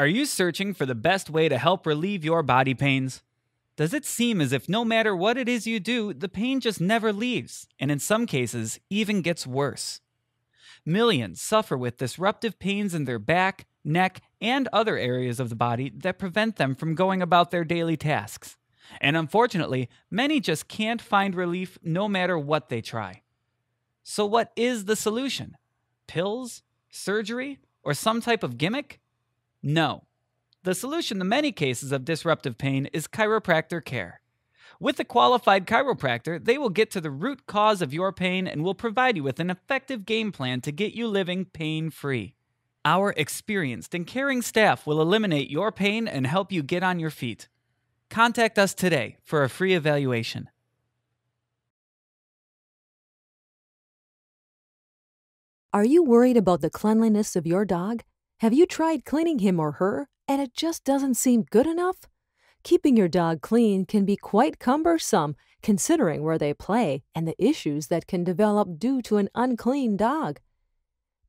Are you searching for the best way to help relieve your body pains? Does it seem as if no matter what it is you do, the pain just never leaves, and in some cases, even gets worse? Millions suffer with disruptive pains in their back, neck, and other areas of the body that prevent them from going about their daily tasks. And unfortunately, many just can't find relief no matter what they try. So, what is the solution? Pills? Surgery? Or some type of gimmick? No. The solution to many cases of disruptive pain is chiropractor care. With a qualified chiropractor, they will get to the root cause of your pain and will provide you with an effective game plan to get you living pain free. Our experienced and caring staff will eliminate your pain and help you get on your feet. Contact us today for a free evaluation. Are you worried about the cleanliness of your dog? Have you tried cleaning him or her and it just doesn't seem good enough? Keeping your dog clean can be quite cumbersome considering where they play and the issues that can develop due to an unclean dog.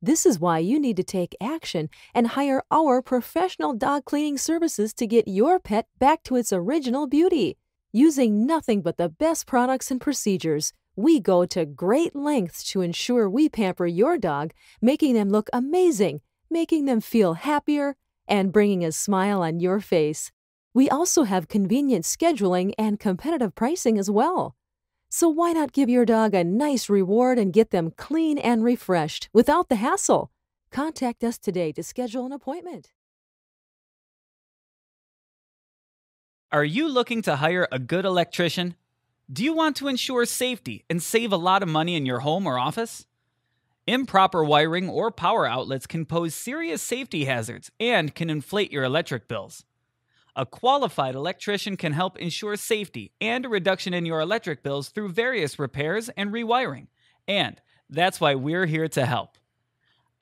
This is why you need to take action and hire our professional dog cleaning services to get your pet back to its original beauty. Using nothing but the best products and procedures, we go to great lengths to ensure we pamper your dog, making them look amazing, making them feel happier, and bringing a smile on your face. We also have convenient scheduling and competitive pricing as well. So why not give your dog a nice reward and get them clean and refreshed without the hassle? Contact us today to schedule an appointment. Are you looking to hire a good electrician? Do you want to ensure safety and save a lot of money in your home or office? Improper wiring or power outlets can pose serious safety hazards and can inflate your electric bills. A qualified electrician can help ensure safety and a reduction in your electric bills through various repairs and rewiring. And that's why we're here to help.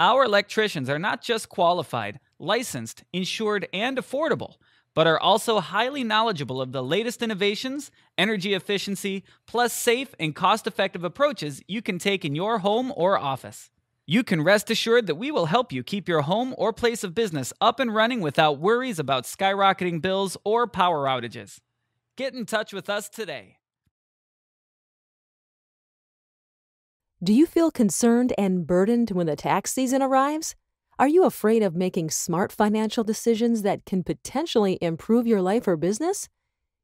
Our electricians are not just qualified, licensed, insured, and affordable, but are also highly knowledgeable of the latest innovations, energy efficiency, plus safe and cost effective approaches you can take in your home or office. You can rest assured that we will help you keep your home or place of business up and running without worries about skyrocketing bills or power outages. Get in touch with us today. Do you feel concerned and burdened when the tax season arrives? Are you afraid of making smart financial decisions that can potentially improve your life or business?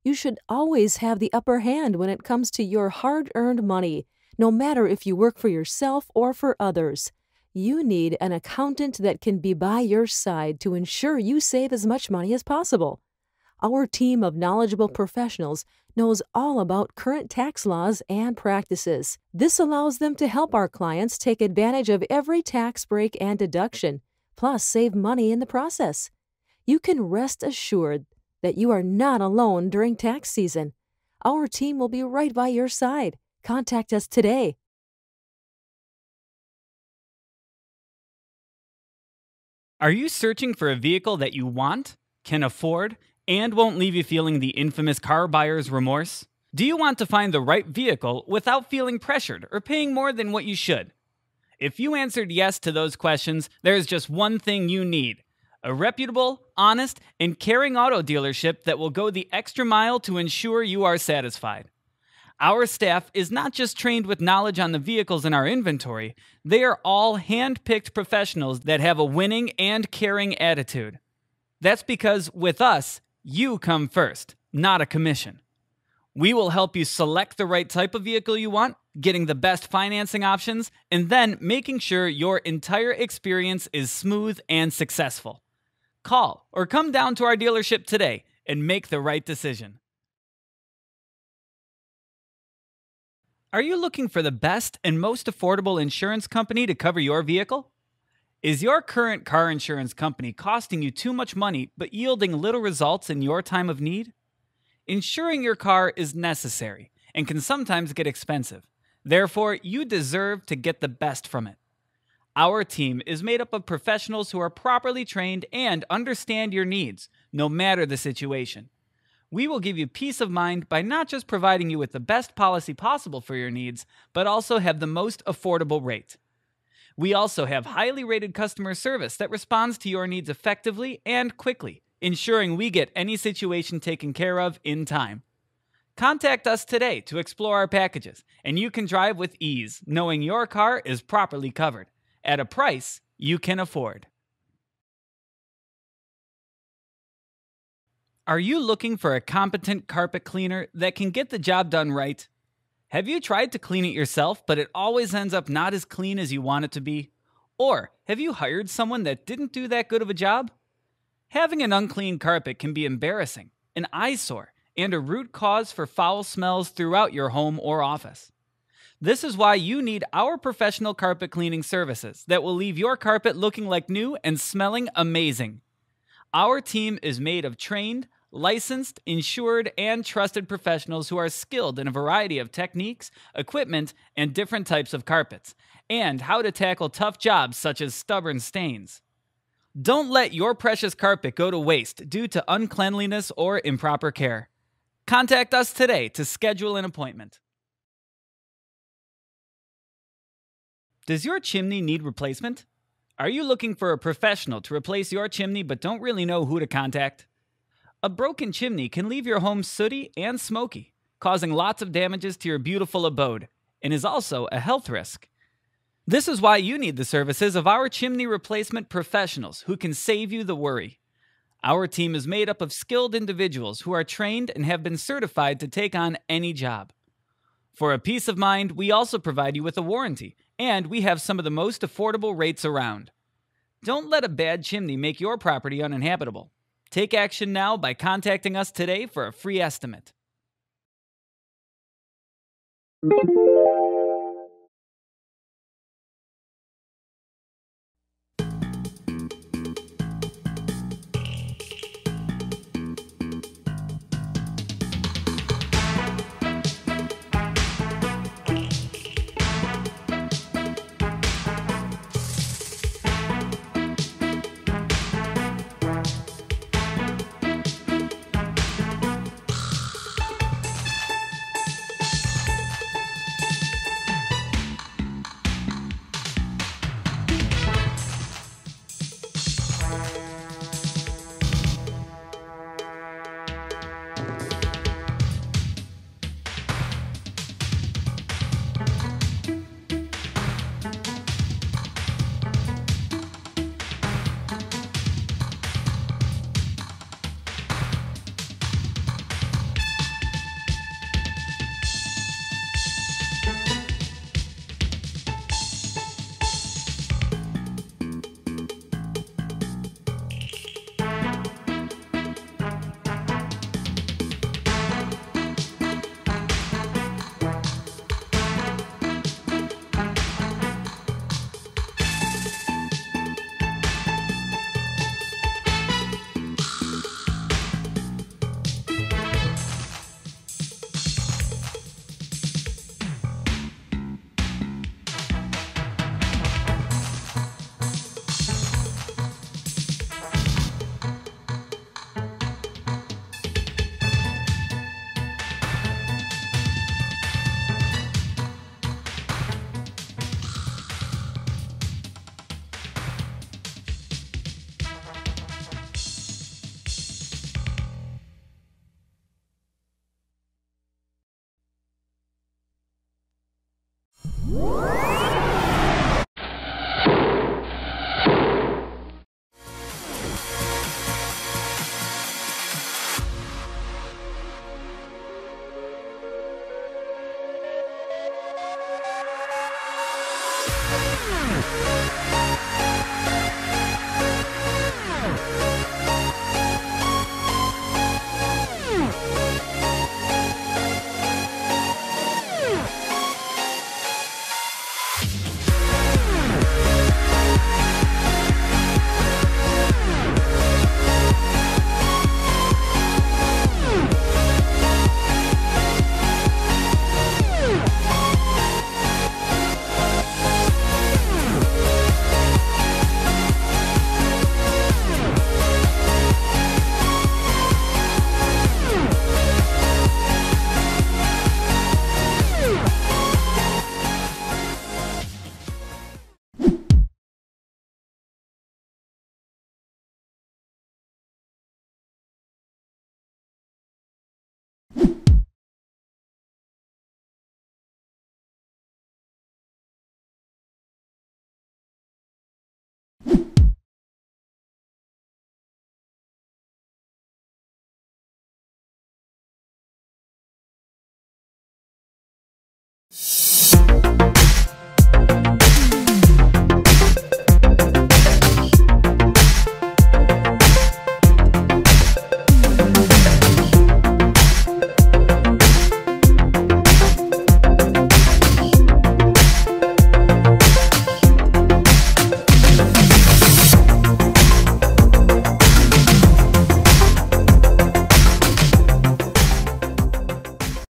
You should always have the upper hand when it comes to your hard earned money no matter if you work for yourself or for others. You need an accountant that can be by your side to ensure you save as much money as possible. Our team of knowledgeable professionals knows all about current tax laws and practices. This allows them to help our clients take advantage of every tax break and deduction, plus save money in the process. You can rest assured that you are not alone during tax season. Our team will be right by your side. Contact us today. Are you searching for a vehicle that you want, can afford, and won't leave you feeling the infamous car buyer's remorse? Do you want to find the right vehicle without feeling pressured or paying more than what you should? If you answered yes to those questions, there is just one thing you need a reputable, honest, and caring auto dealership that will go the extra mile to ensure you are satisfied. Our staff is not just trained with knowledge on the vehicles in our inventory, they are all hand picked professionals that have a winning and caring attitude. That's because with us, you come first, not a commission. We will help you select the right type of vehicle you want, getting the best financing options, and then making sure your entire experience is smooth and successful. Call or come down to our dealership today and make the right decision. Are you looking for the best and most affordable insurance company to cover your vehicle? Is your current car insurance company costing you too much money but yielding little results in your time of need? Insuring your car is necessary and can sometimes get expensive. Therefore, you deserve to get the best from it. Our team is made up of professionals who are properly trained and understand your needs, no matter the situation we will give you peace of mind by not just providing you with the best policy possible for your needs, but also have the most affordable rate. We also have highly rated customer service that responds to your needs effectively and quickly, ensuring we get any situation taken care of in time. Contact us today to explore our packages, and you can drive with ease, knowing your car is properly covered at a price you can afford. Are you looking for a competent carpet cleaner that can get the job done right? Have you tried to clean it yourself, but it always ends up not as clean as you want it to be? Or have you hired someone that didn't do that good of a job? Having an unclean carpet can be embarrassing, an eyesore, and a root cause for foul smells throughout your home or office. This is why you need our professional carpet cleaning services that will leave your carpet looking like new and smelling amazing. Our team is made of trained, licensed, insured, and trusted professionals who are skilled in a variety of techniques, equipment, and different types of carpets, and how to tackle tough jobs such as stubborn stains. Don't let your precious carpet go to waste due to uncleanliness or improper care. Contact us today to schedule an appointment. Does your chimney need replacement? Are you looking for a professional to replace your chimney but don't really know who to contact? A broken chimney can leave your home sooty and smoky, causing lots of damages to your beautiful abode, and is also a health risk. This is why you need the services of our chimney replacement professionals who can save you the worry. Our team is made up of skilled individuals who are trained and have been certified to take on any job. For a peace of mind, we also provide you with a warranty, and we have some of the most affordable rates around. Don't let a bad chimney make your property uninhabitable. Take action now by contacting us today for a free estimate.